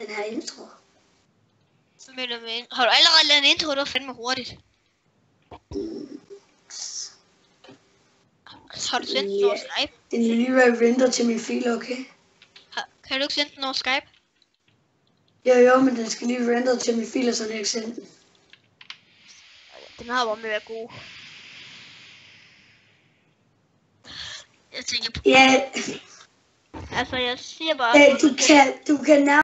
Den her intro. Hvad mener du med en- Har du allerede lavet en intro? Det var fandme hurtigt. Mm. Har du sendt den over Skype? Den er lige ved at render til min fil, okay? Har, kan du ikke sende den over Skype? Jo, jo, men den skal lige render til min fil, så jeg ikke sende den. Den har bare med at være god. Jeg tænker på, Ja, altså jeg siger bare, Hey, du, kan, du kan nærmest